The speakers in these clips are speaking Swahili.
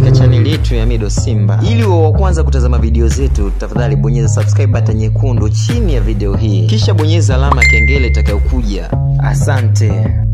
katika chaneli yetu ya Mido Simba. Ili uwe wa kwanza kutazama video zetu, tafadhali bonyeza subscribe button nyekundu chini ya video hii, kisha bonyeza alama kengele itakayokuja. Asante.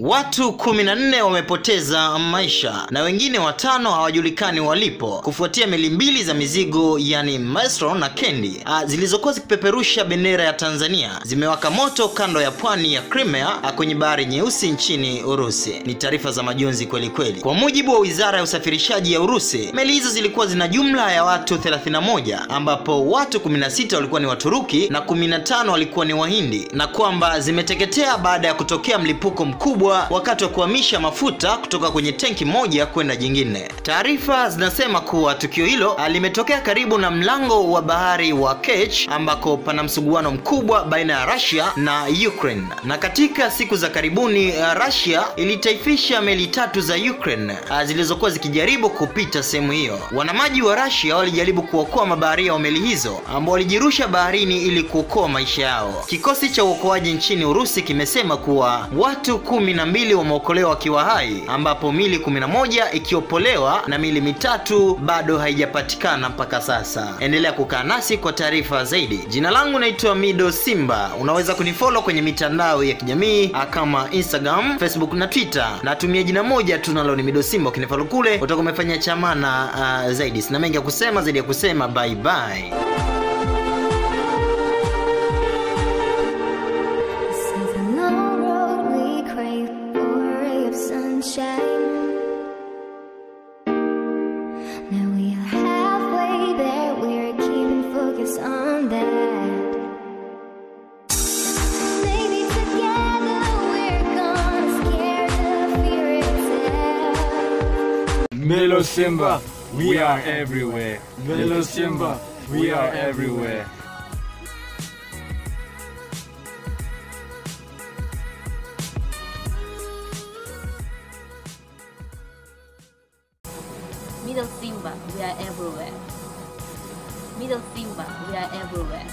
Watu 14 wamepoteza maisha na wengine watano hawajulikani walipo kufuatia meli mbili za mizigo yani Maestro na Kendi ah, zilizokuwa zikipeperusha bendera ya Tanzania zimewaka moto kando ya pwani ya Crimea ah, kwenye bahari nyeusi nchini Urusi. Ni taarifa za majonzi kweli kweli. Kwa mujibu wa Wizara ya Usafirishaji ya Urusi, meli hizo zilikuwa zina jumla ya watu 31 ambapo watu 16 walikuwa ni Waturuki na 15 walikuwa ni Wahindi na kwamba zimeteketea baada ya kutokea mlipuko mkubwa wakati wa kuhamisha mafuta kutoka kwenye tenki moja kwenda jingine. Taarifa zinasema kuwa tukio hilo limetokea karibu na mlango wa bahari wa Kerch ambako pana msuguano mkubwa baina ya Russia na Ukraine. Na katika siku za karibuni uh, Russia ilitaifisha meli tatu za Ukraine uh, zilizokuwa zikijaribu kupita sehemu hiyo. Wanamaji wa Russia walijaribu kuokoa mabaharia wa meli hizo ambao walijirusha baharini ili kuokoa maisha yao. Kikosi cha uokoaji nchini Urusi kimesema kuwa watu kumi na mbili wameokolewa wakiwa hai ambapo mili 11 ikiopolewa na mili mitatu bado haijapatikana mpaka sasa. Endelea kukaa nasi kwa taarifa zaidi. Jina langu naitwa Mido Simba. Unaweza kunifollow kwenye mitandao ya kijamii ah, kama Instagram, Facebook na Twitter. Natumia jina moja tu nalo ni Mido Simba. Ukinifollow kule utakuwa umefanya chamana uh, zaidi. Sina mengi ya kusema zaidi ya kusema bye bye. Focus on that. Maybe together we're gonna scare the fear itself. Melo Simba, we are everywhere. Melo Simba, we are everywhere. Middle Simba, we are everywhere. Middle Simba, we are everywhere.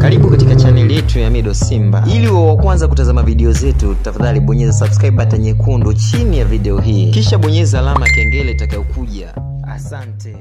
Karibu katika chaneli yetu ya Mido Simba. Ili uwe wa kwanza kutazama video zetu, tafadhali bonyeza subscribe button nyekundu chini ya video hii, kisha bonyeza alama ya kengele itakayokuja. Asante.